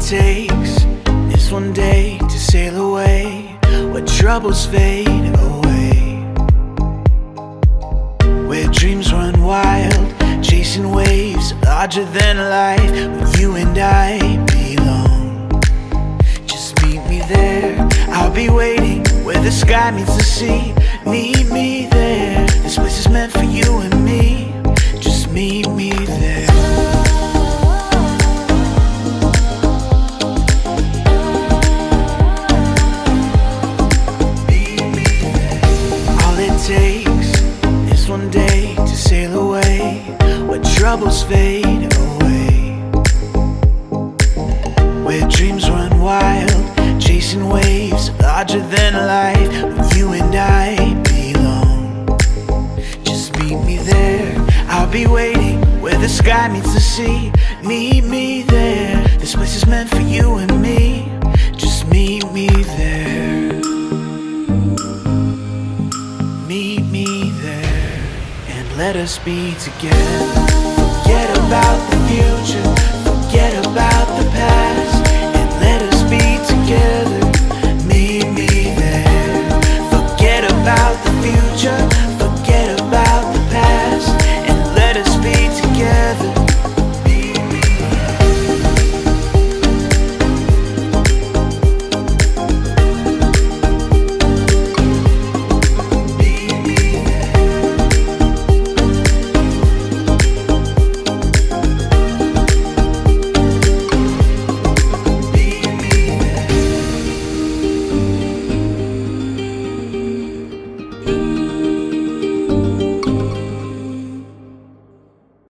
it takes is one day to sail away where troubles fade away. Where dreams run wild, chasing waves larger than life. Where you and I belong. Just meet me there. I'll be waiting where the sky meets the sea. One day to sail away where troubles fade away. Where dreams run wild, chasing waves larger than life. Where you and I belong. Just meet me there. I'll be waiting where the sky meets the sea. Meet me there. This place is meant for you and me. Let us be together. Forget about the future.